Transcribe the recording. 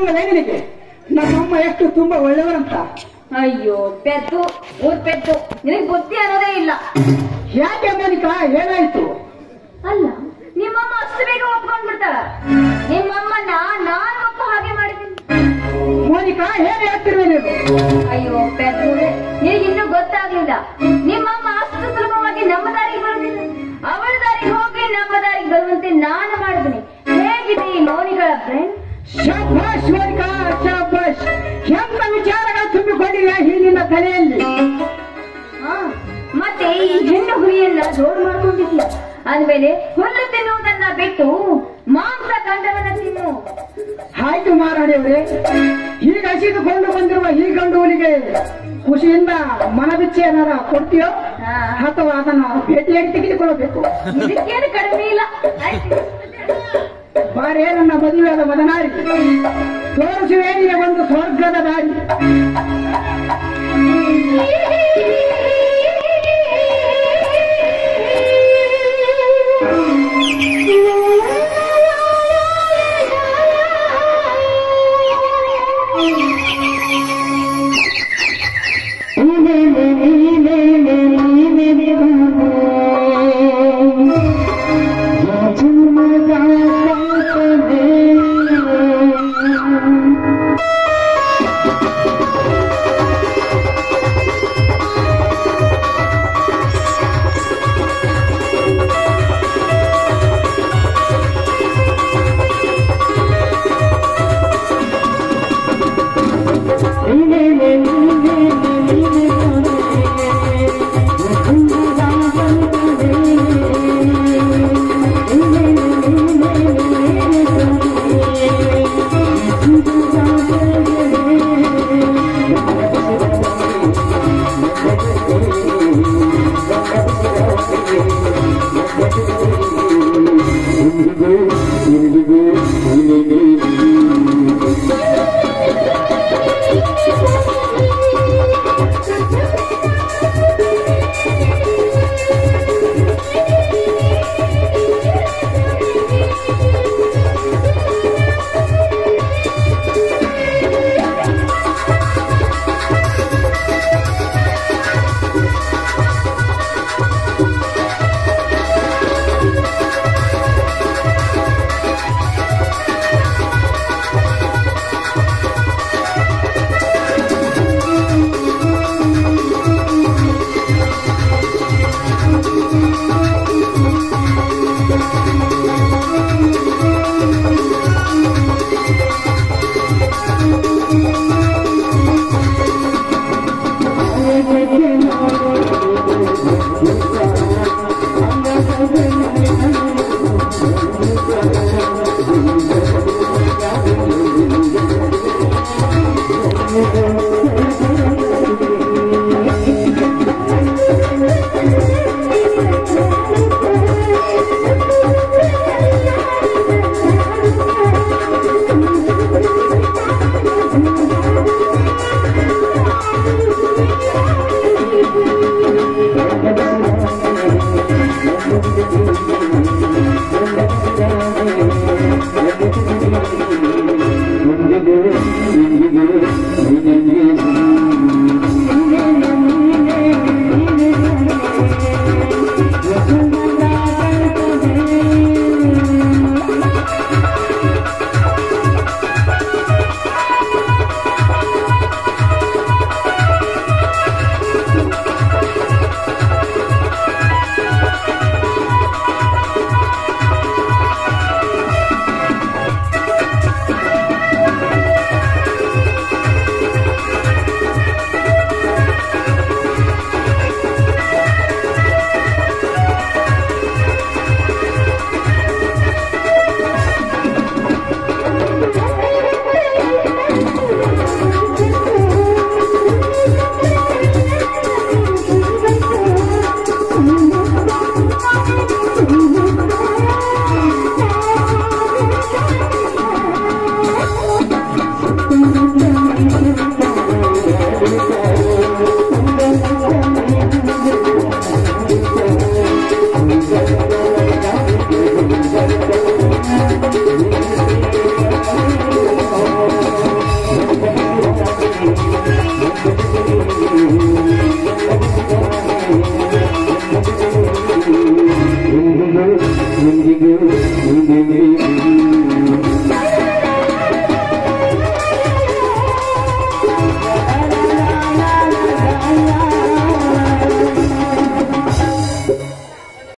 ನಿನಗೆ ನಮ್ಮಮ್ಮ ಎಷ್ಟು ತುಂಬಾ ಒಳ್ಳೆಯವರಂತ. ಅಯ್ಯೋ ಪೆದ್ದು ಊರ್ ಪೆದ್ದು. ನಿನಗೆ ಬುದ್ಧಿ ಅನ್ನೋದೇ ಇಲ್ಲ. ಯಾಕೆ ಮೋನಿಕಾ ಏನಾಯ್ತು? ಅಲ್ಲ ನಿಮ್ಮಮ್ಮ ಅಷ್ಟು ಬೇಗ ಒಪ್ಕೊಂಡ್ ಬಿಡ್ತಾಳ ನಿಮ್ಮಮ್ಮನ್ನ ನಾನ್ ಒಪ್ಪ ಹಾಗೆ ಮಾಡಿದ್ದೀನಿ. ಮೋನಿಕಾ ಹೇಗೆ ಹೇಳ್ತಿರುವೆ ನೀನು? ಅಯ್ಯೋ ಪೆದ್ದು ನಿನಗಿನ್ನೂ ಗೊತ್ತಾಗ್ಲಿಲ್ಲ. ಫ್ರೆಂಡ್ ವರ್ಗ ಶಾಬಾಷ್ ಎಂತ ವಿಚಾರಗಳು ತುಂಬಿಕೊಂಡಿವೆ ಹಿಂದಿನ ತಲೆಯಲ್ಲಿ. ಮತ್ತೆ ಈ ಹೆಣ್ಣು ಹುರಿಯನ್ನ ಜೋರು ಮಾಡ್ಕೊಂಡಿದ್ಯ? ಅಂದ್ಮೇಲೆ ಹುಲ್ಲು ತಿನ್ನುವುದನ್ನ ಬಿಟ್ಟು ಮಾಂಸ ಗಂಡವನ ತಿನ್ನು. ಆಯ್ತು ಮಾರಾಣಿಯವರೇ ಈಗ ಹಸಿದುಕೊಂಡು ಬಂದಿರುವ ಈ ಗಂಡು ಹುಲಿಗೆ ಖುಷಿಯಿಂದ ಮನಬಿಚ್ಚಿ ಏನಾರ ಕೊಡ್ತೀಯೋ. ಅಥವಾ ಅದನ್ನು ಭೇಟಿಯಾಗಿ ತೆಗೆದುಕೊಳ್ಳಬೇಕು? ಇದಕ್ಕೇನು ಕಡಿಮೆ ಇಲ್ಲ. ಬಾರೇ ನನ್ನ ಮದುವೆಯಾದ ಮದನಾರಿ. ತೋರಿಸುವೆ ಒಂದು ಸ್ವರ್ಗದ ದಾರಿ. Thank you.